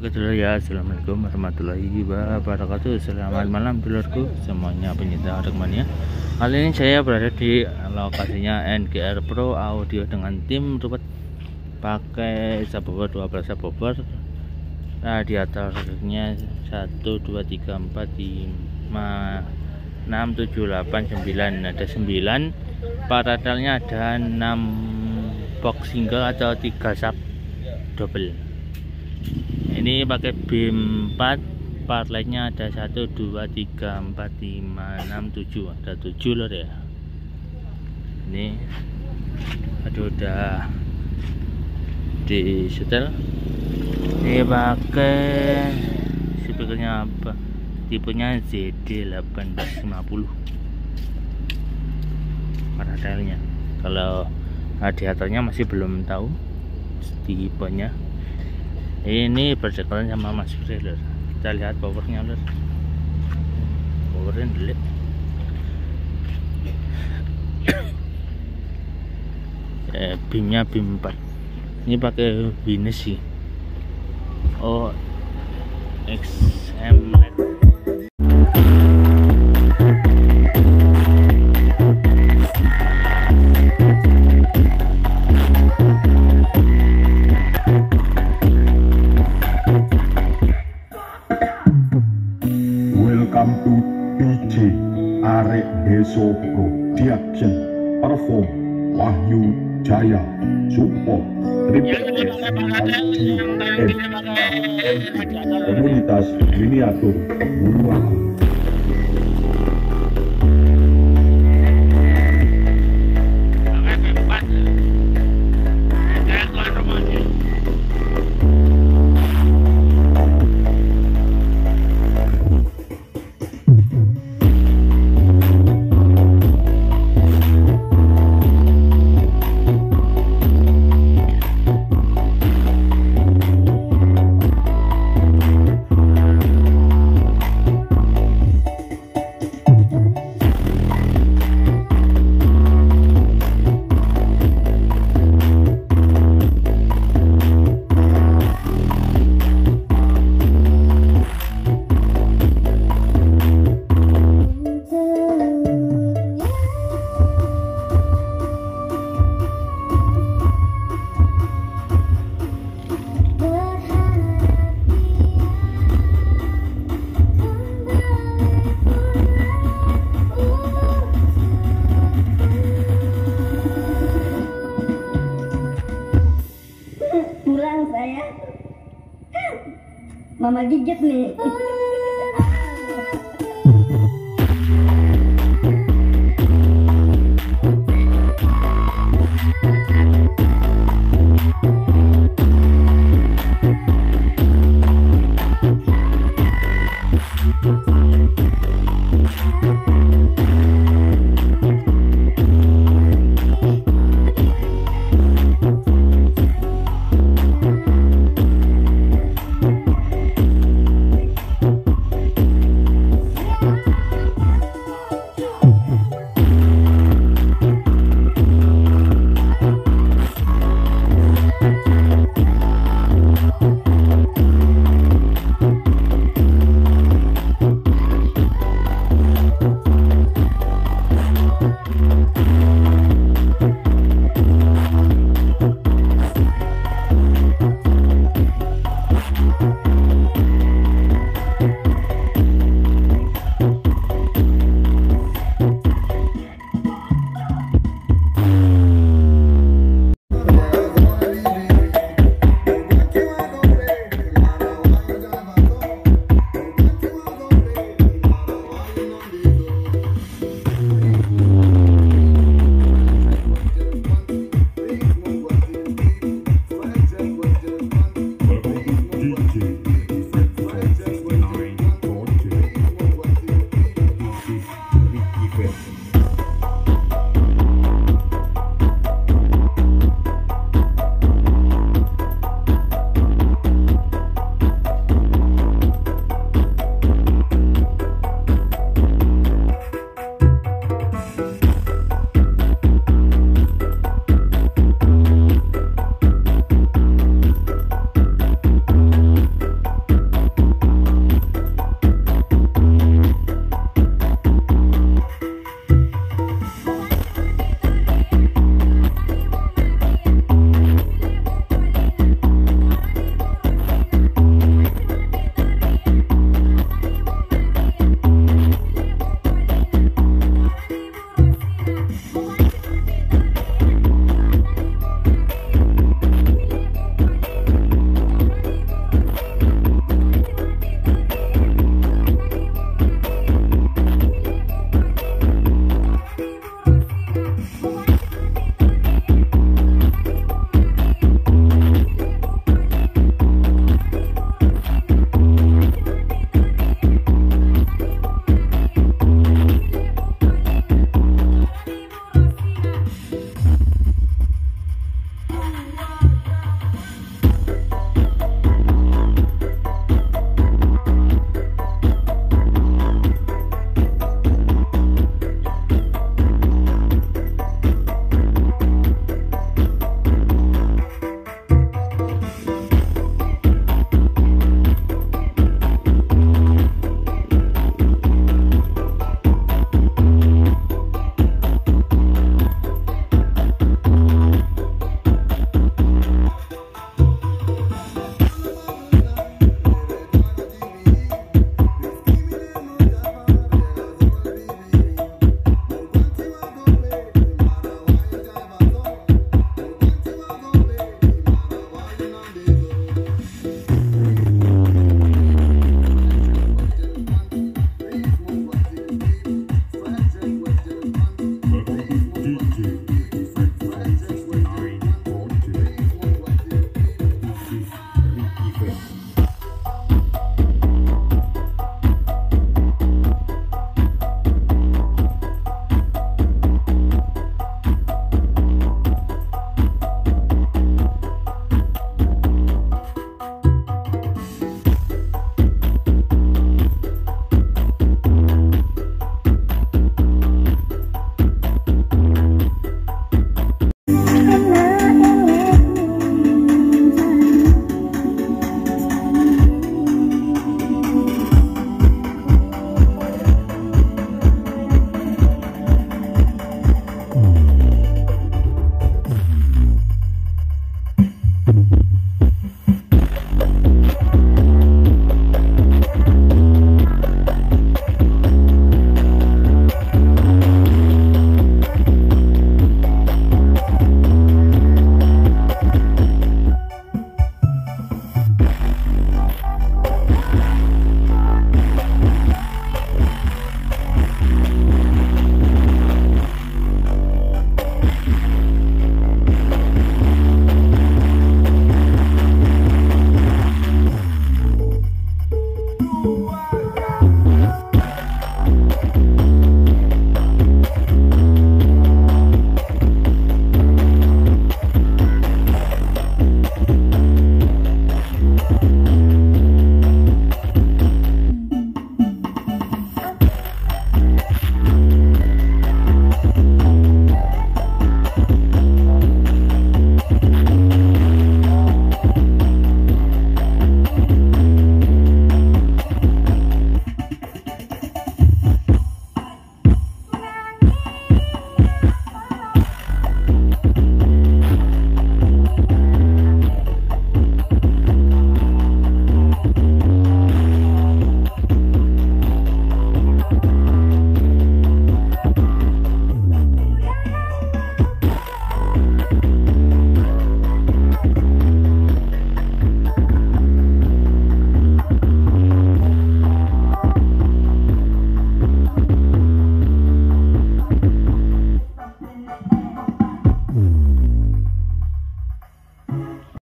Oke dulu ya. Assalamualaikum warahmatullahi wabarakatuh. Selamat malam dulurku Semuanya pencinta Rekmania Kali ini saya berada di lokasinya NGR Pro Audio Dengan tim ruwet Pakai subwoofer 12 subwoofer. Radiatornya 1, 2, 3, 4, 5 6, 7, 8, 9 Ada 9 Paralelnya ada 6 box single atau 3 sub double ini pakai BIM 4 part lainnya ada 1 2 3 4 5 6 7 ada 7 lor ya. Ini. Aduh udah di setel ini pakai speakernya apa? Tipenya ZD 1850 paralelnya kalau radiatornya masih belum tahu tipenya ini berdekatan sama Mas Fri lor kita lihat powernya lor powernya dulu eh, bimnya bim 4 ini pakai binus sih. Oh XM Welcome Heso Protection Perform Wahyu Jaya Support Komunitas Miniatur Buruan saya mama gigit nih